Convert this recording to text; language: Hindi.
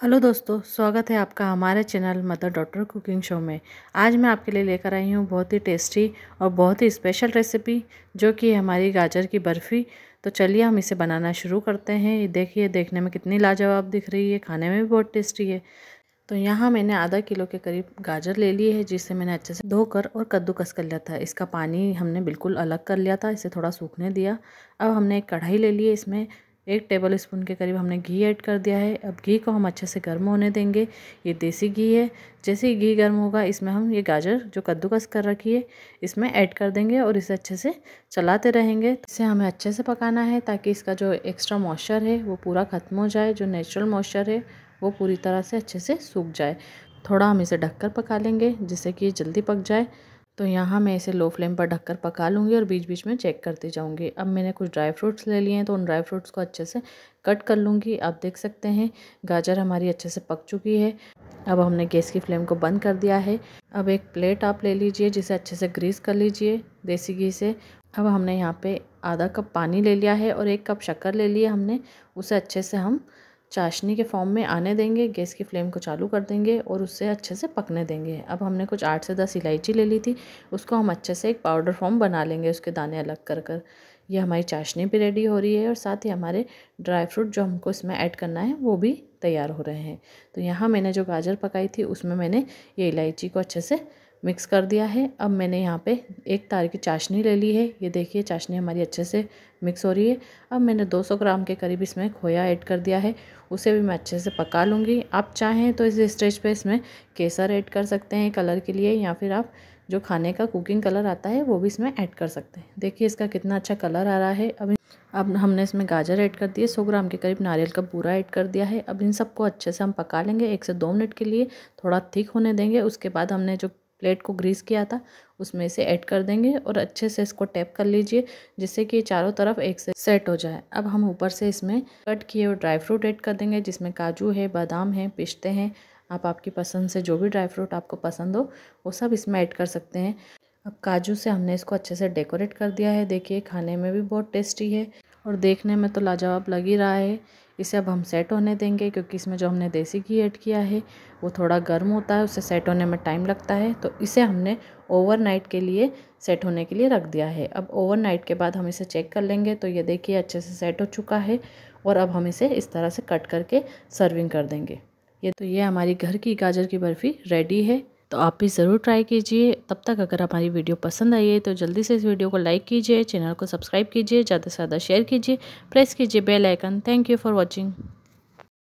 हेलो दोस्तों, स्वागत है आपका हमारे channel mother daughter cooking show में। आज मैं आपके लिए लेकर आई हूँ बहुत ही टेस्टी और बहुत ही स्पेशल रेसिपी, जो कि हमारी गाजर की बर्फ़ी। तो चलिए हम इसे बनाना शुरू करते हैं। ये देखिए, देखने में कितनी लाजवाब दिख रही है, खाने में भी बहुत टेस्टी है। तो यहाँ मैंने आधा किलो के करीब गाजर ले ली है, जिसे मैंने अच्छे से धोकर और कद्दूकस कर लिया था। इसका पानी हमने बिल्कुल अलग कर लिया था, इसे थोड़ा सूखने दिया। अब हमने एक कढ़ाई ले ली है, इसमें एक टेबल स्पून के करीब हमने घी ऐड कर दिया है। अब घी को हम अच्छे से गर्म होने देंगे। ये देसी घी है। जैसे ही घी गर्म होगा, इसमें हम ये गाजर जो कद्दूकस कर रखी है, इसमें ऐड कर देंगे और इसे अच्छे से चलाते रहेंगे। इसे हमें अच्छे से पकाना है ताकि इसका जो एक्स्ट्रा मॉइस्चर है, वो पूरा ख़त्म हो जाए। जो नेचुरल मॉइस्चर है, वो पूरी तरह से अच्छे से सूख जाए। थोड़ा हम इसे ढककर पका लेंगे, जिससे कि ये जल्दी पक जाए। तो यहाँ मैं इसे लो फ्लेम पर ढककर पका लूँगी और बीच बीच में चेक करती जाऊँगी। अब मैंने कुछ ड्राई फ्रूट्स ले लिए हैं तो उन ड्राई फ्रूट्स को अच्छे से कट कर लूँगी। आप देख सकते हैं, गाजर हमारी अच्छे से पक चुकी है। अब हमने गैस की फ्लेम को बंद कर दिया है। अब एक प्लेट आप ले लीजिए, जिसे अच्छे से ग्रीस कर लीजिए, देसी घी से। अब हमने यहाँ पे आधा कप पानी ले लिया है और एक कप शक्कर ले लिया हमने। उसे अच्छे से हम चाशनी के फॉर्म में आने देंगे, गैस की फ्लेम को चालू कर देंगे और उससे अच्छे से पकने देंगे। अब हमने कुछ आठ से दस इलायची ले ली थी, उसको हम अच्छे से एक पाउडर फॉर्म बना लेंगे उसके दाने अलग कर कर। ये हमारी चाशनी भी रेडी हो रही है और साथ ही हमारे ड्राई फ्रूट जो हमको इसमें ऐड करना है, वो भी तैयार हो रहे हैं। तो यहाँ मैंने जो गाजर पकाई थी, उसमें मैंने ये इलायची को अच्छे से मिक्स कर दिया है। अब मैंने यहाँ पे एक तार की चाशनी ले ली है। ये देखिए, चाशनी हमारी अच्छे से मिक्स हो रही है। अब मैंने 200 ग्राम के करीब इसमें खोया ऐड कर दिया है। उसे भी मैं अच्छे से पका लूँगी। आप चाहें तो इस स्टेज पे इसमें केसर ऐड कर सकते हैं कलर के लिए, या फिर आप जो खाने का कुकिंग कलर आता है, वो भी इसमें ऐड कर सकते हैं। देखिए, इसका कितना अच्छा कलर आ रहा है। अब अब हमने इसमें गाजर ऐड कर दिए। सौ ग्राम के करीब नारियल का पूरा ऐड कर दिया है। अब इन सबको अच्छे से हम पका लेंगे। एक से दो मिनट के लिए थोड़ा थिक होने देंगे। उसके बाद हमने जो प्लेट को ग्रीस किया था, उसमें से ऐड कर देंगे और अच्छे से इसको टैप कर लीजिए, जिससे कि चारों तरफ़ एक से सेट हो जाए। अब हम ऊपर से इसमें कट किए हुए ड्राई फ्रूट ऐड कर देंगे, जिसमें काजू है, बादाम है, पिस्ते हैं। आप आपकी पसंद से जो भी ड्राई फ्रूट आपको पसंद हो, वो सब इसमें ऐड कर सकते हैं। अब काजू से हमने इसको अच्छे से डेकोरेट कर दिया है। देखिए, खाने में भी बहुत टेस्टी है और देखने में तो लाजवाब लग ही रहा है। इसे अब हम सेट होने देंगे क्योंकि इसमें जो हमने देसी घी ऐड किया है, वो थोड़ा गर्म होता है उससे सेट होने में टाइम लगता है तो इसे हमने ओवरनाइट के लिए सेट होने के लिए रख दिया है। अब ओवरनाइट के बाद हम इसे चेक कर लेंगे तो ये देखिए अच्छे से सेट हो चुका है और अब हम इसे इस तरह से कट करके सर्विंग कर देंगे। ये तो ये हमारी घर की गाजर की बर्फ़ी रेडी है। तो आप भी ज़रूर ट्राई कीजिए। तब तक अगर हमारी वीडियो पसंद आई है तो जल्दी से इस वीडियो को लाइक कीजिए, चैनल को सब्सक्राइब कीजिए, ज़्यादा से ज़्यादा शेयर कीजिए, प्रेस कीजिए bell icon. Thank you for watching.